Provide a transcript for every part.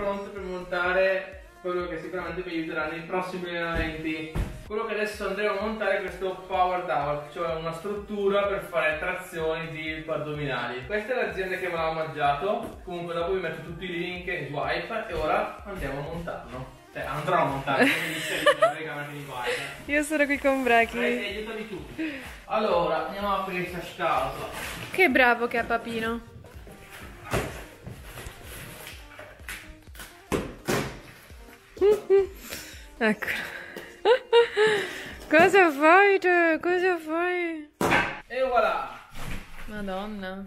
pronte per montare quello che sicuramente mi aiuterà nei prossimi allenamenti. Quello che adesso andremo a montare è questo power tower, cioè una struttura per fare trazioni di addominali. Questa è l'azienda che me l'ha mangiato. Comunque dopo vi metto tutti i link in swipe e ora andiamo a montarlo. Eh, andrò a montare, Io sono qui con Brecky. aiutami tu. Allora, andiamo a aprire questa scatola. Che bravo che è Papino. ecco. Cosa fai te? Cosa fai? E voilà! Madonna.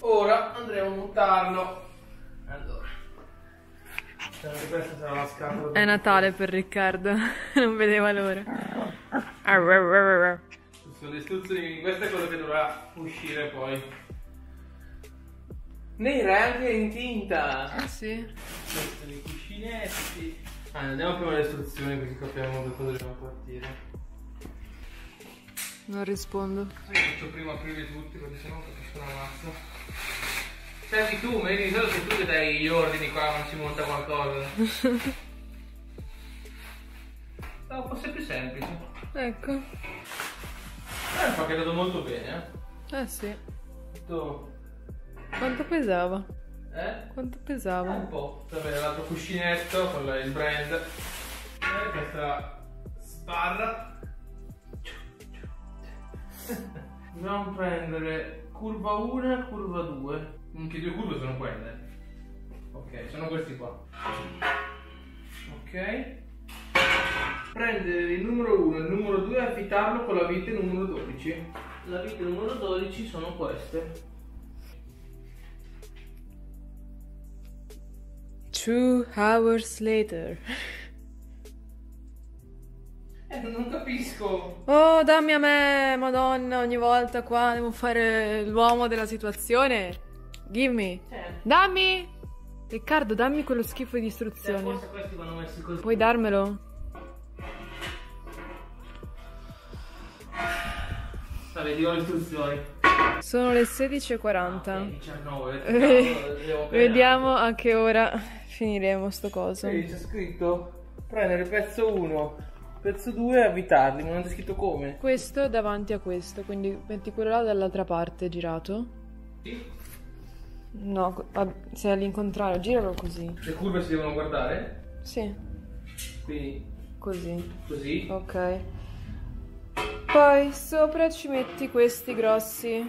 Ora andremo a montarlo. Allora. Questa sarà la scatola. È Natale per Riccardo, non vedeva l'ora. Sono le istruzioni, questo è quello che dovrà uscire poi. Nera è anche in tinta. Ah sì? Questi sono i cuscinetti. Ah, andiamo prima alle istruzioni così capiamo da cosa dobbiamo partire. Non rispondo. Io faccio prima aprire tutti perché sennò capisco una mazza. Senti tu, vedi, di solito sei tu che dai gli ordini qua quando si monta qualcosa. No, forse è più semplice. Ecco. È un pacchetto molto bene, Eh sì. eh. Tutto... Quanto pesava? Eh? Quanto Un pesava? po'. Vabbè, l'altro cuscinetto con il brand. Eh, questa sbarra. Dobbiamo prendere curva 1 e curva 2. Anche due curve sono quelle. Ok, sono questi qua. Ok. Prendere il numero 1 e il numero 2 e affitarlo con la vite numero 12. La vite numero 12 sono queste. Two hours later. Eh, non capisco. Oh, dammi a me, madonna, ogni volta qua devo fare l'uomo della situazione. Give me. Eh, Dammi! Riccardo, dammi quello schifo di cioè, istruzioni. forse questi vanno messi così. Puoi darmelo? Sta vedi ho le istruzioni. Sono le Ah, 16.40. 19. Eh, Vediamo a che ora finiremo sto coso. Sì, c'è scritto prendere pezzo 1, pezzo 2 e avvitarli, ma non c'è scritto come. Questo davanti a questo, quindi metti quello là dall'altra parte girato. Sì. No, ah, sei all'incontrario, giralo così. Le curve si devono guardare, Sì, quindi così. così. Ok. Poi sopra ci metti questi grossi.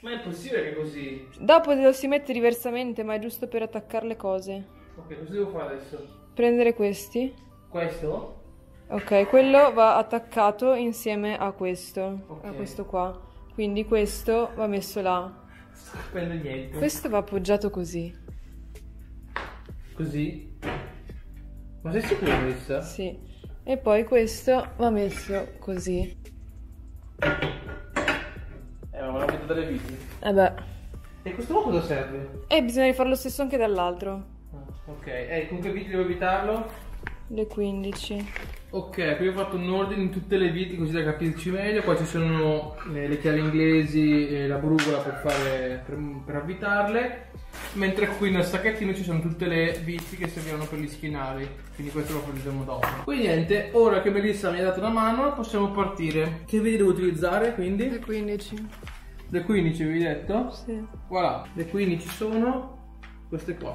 Ma è possibile che così? Dopo lo si mette diversamente, ma è giusto per attaccare le cose. Ok, cosa devo fare adesso? Prendere questi. Questo? Ok, quello va attaccato insieme a questo. Ok. A questo qua. Quindi questo va messo là. Capendo niente. Questo va appoggiato così. Così? Ma sei sicuro Melissa? Sì. E poi questo va messo così. Eh, ma l'ho messo dalle viti. Eh beh. E questo qua cosa serve? E bisogna fare lo stesso anche dall'altro. Ah, ok, eh, con che viti devo evitarlo? Le 15. Ok, qui ho fatto un ordine in tutte le viti così da capirci meglio. Qua ci sono le, le chiavi inglesi e la brugola per, fare, per, per avvitarle. Mentre qui nel sacchettino ci sono tutte le viti che serviranno per gli schienali. Quindi questo lo prenderemo dopo. Quindi niente, ora che Melissa mi ha dato una mano possiamo partire. Che viti devo utilizzare quindi? Le 15. Le 15 avevi detto? Sì. Voilà, le 15 sono queste qua.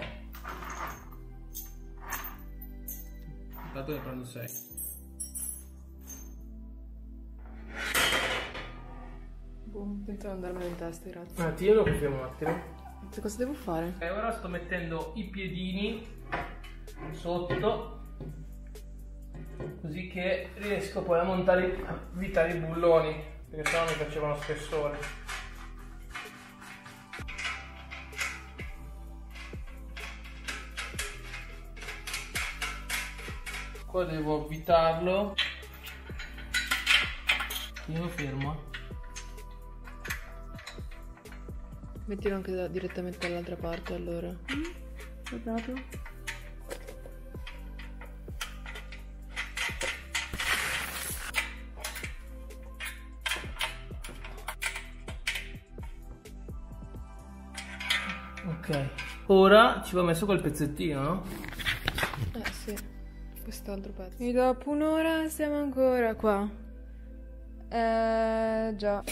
Intanto ne prendo 6. Boh, tento di andarmene in testa, grazie. Un attimo, lo confermo un attimo. Cosa devo fare? E ora sto mettendo i piedini sotto così che riesco poi a montare a avvitare i bulloni perché sennò mi facevano spessore. Qua devo avvitarlo. Io lo fermo. Mettilo anche da- direttamente dall'altra parte allora. Guardate. Ok, Ora ci va messo quel pezzettino, no? Eh sì, quest'altro pezzo. E dopo un'ora siamo ancora qua. Eh già.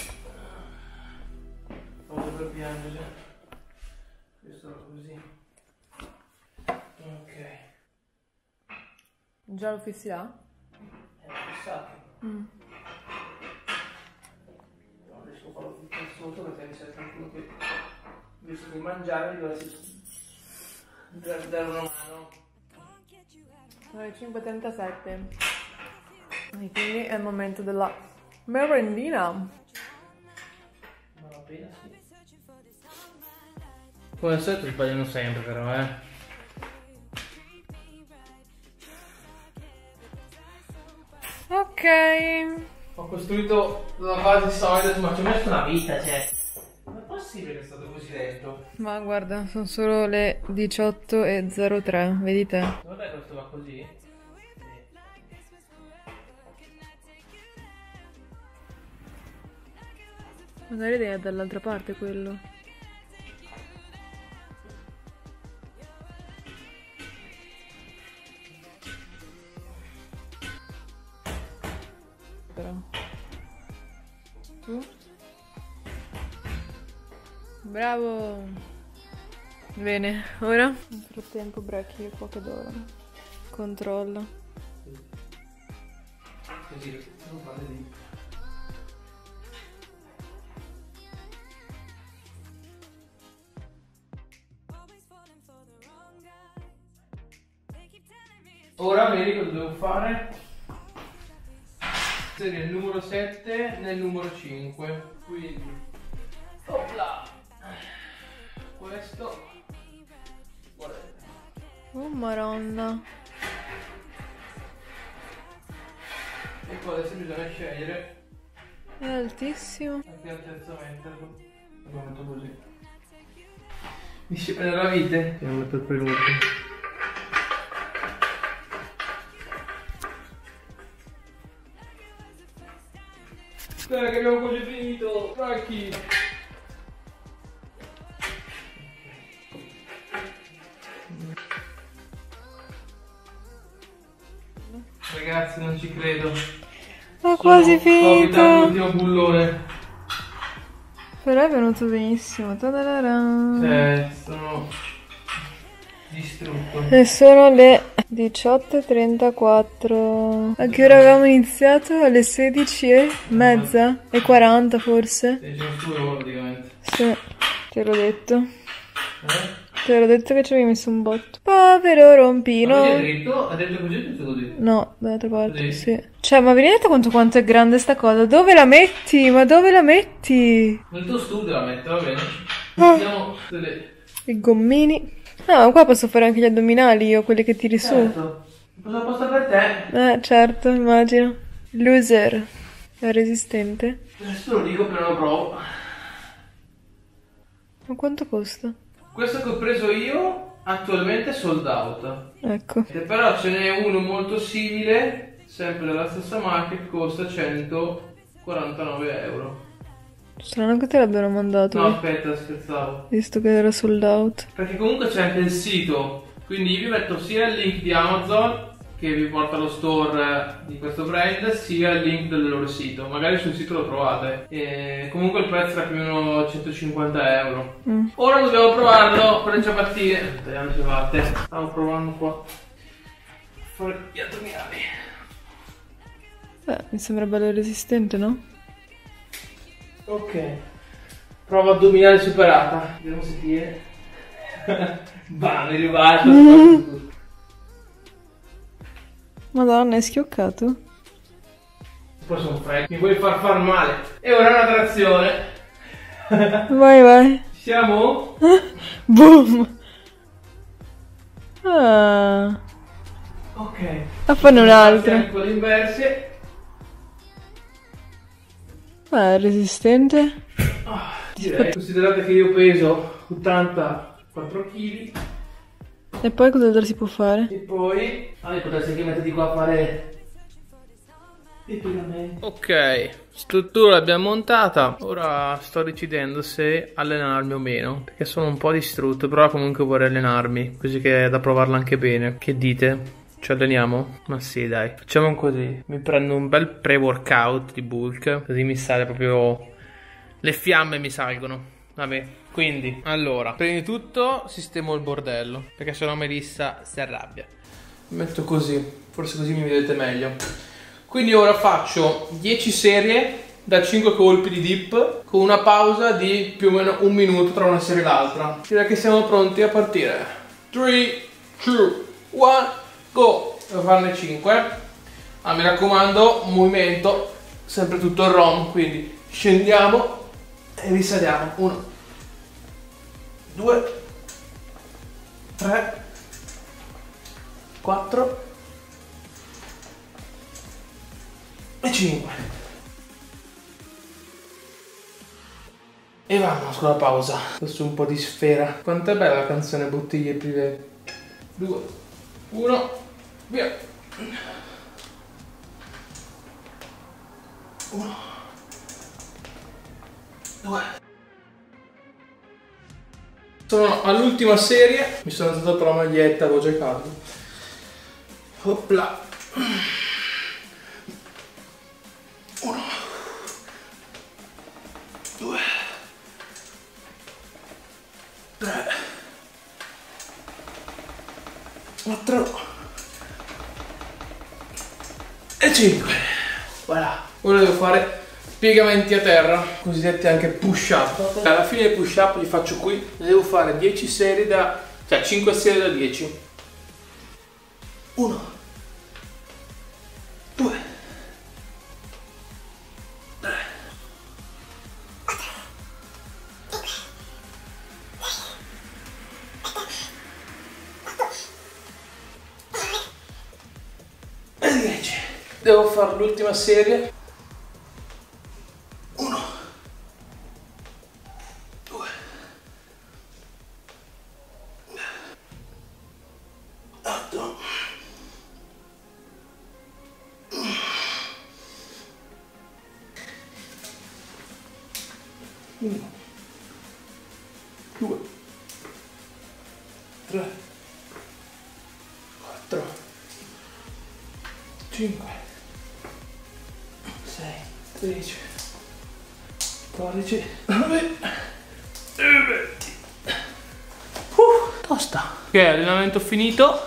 Per piangere. Questo così. Ok. Già lo fissi là? È fissato. Mm. Non riesco a farlo tutto sotto perché mi serve qualcuno che invece di mangiare dovresti dare una mano. Sono le 5.37. E quindi è il momento della merendina. Ma appena sì. Come al solito sbagliano sempre però, eh. Ok. Ho costruito la base solida, ma ci ho messo una vita, cioè. Non è possibile che è stato così lento. Ma guarda, sono solo le 18.03, vedi te. Guarda questo va così. Magari è dall'altra parte quello. Però. Tu? Bravo! Bene, ora? Nel frattempo Brecky è qua che dorme. Controlla. Così, non fare lì. Ora vedi cosa devo fare? Inserire il numero 7 nel numero 5. Quindi, opla! Questo. Guardate. Oh maronna. E poi adesso bisogna scegliere È altissimo. anche l'altezza metterlo. Lo metto così. Mi si prende la vite? Lo metto per ultimo. Dai che abbiamo quasi finito! Franchi! Ragazzi non ci credo. Ho quasi Sono finito. l'ultimo bullone. Però è venuto benissimo. Tadararan. Cioè, sono distrutto. E sono le 18.34. A che ora avevamo iniziato? Alle 16 e mezza? E 40 forse? Sei già ora praticamente. Sì, te l'ho detto. Eh? Te l'ho detto che ci avevi messo un botto. Povero rompino. Ma vedi, ha detto così o detto così? No, dall'altra parte, Così? sì. Cioè, ma vi rendete conto quanto è grande sta cosa? Dove la metti? Ma dove la metti? Nel tuo studio la metto, va bene? Ah. Se le... I gommini. No, ma qua posso fare anche gli addominali io, quelli che tiri su. Certo. Cosa posta per te? Eh, certo, immagino. Loser. È resistente. Adesso lo dico però lo provo. Ma quanto costa? Questo che ho preso io attualmente è sold out. Ecco. E però ce n'è uno molto simile, sempre della stessa marca, che costa 149 euro. Strano che te l'abbiano mandato. No, eh, aspetta, scherzavo. Visto che era sold out. Perché comunque c'è anche il sito, quindi vi metto sia il link di Amazon che vi porta allo store di questo brand, sia il link del loro sito. Magari sul sito lo trovate. E comunque il prezzo era più o meno 150 euro. Mm. Ora dobbiamo provarlo con le ciabattine. Tagliamo le ciabatte. Stiamo provando qua. Fare gli addominali. Beh, mi sembra bello resistente, no? Ok. Prova addominale superata. Vediamo se tiene. Bam, è arrivato. Madonna, è schioccato. Poi sono freddo. Mi vuoi far far male. E ora una trazione. Vai, vai. Ci siamo? Boom. Ah. Ok. A fanne un'altra. Le inverse. Ah, è resistente. Ah, direi. Considerate che io peso 84 kg. E poi cos'altro si può fare? E poi... Ah, potresti anche metterti qua a fare... Ok, struttura l'abbiamo montata. Ora sto decidendo se allenarmi o meno. Perché sono un po' distrutto. Però comunque vorrei allenarmi. Così che è da provarla anche bene. Che dite? Ci alleniamo? Ma sì, dai. Facciamo così. Mi prendo un bel pre-workout di bulk. Così mi sale proprio. Le fiamme mi salgono. Vabbè, quindi, allora, prima di tutto sistemo il bordello. Perché sennò Melissa si arrabbia. Metto così. Forse così mi vedete meglio. Quindi ora faccio 10 serie da 5 colpi di dip con una pausa di più o meno un minuto tra una serie e l'altra. Direi che siamo pronti a partire. 3, 2, 1, go! Farne 5. Ah, mi raccomando, movimento sempre tutto il rom, quindi scendiamo e risaliamo. 1, 2, 3, 4, e 5 e vamos con la pausa adesso un po' di sfera quanto è bella la canzone bottiglie prive 2 1 via. 1 2 sono all'ultima serie. Mi sono alzato per la maglietta avevo già caldo Opla. 5 voilà. Ora devo fare piegamenti a terra cosiddetti anche push up. Alla fine del push up li faccio qui devo fare 10 serie da cioè 5 serie da 10 1 devo fare l'ultima serie. 1 2 8 1 2 3 4 5 13 14 9 20 uh, tosta. Ok allenamento finito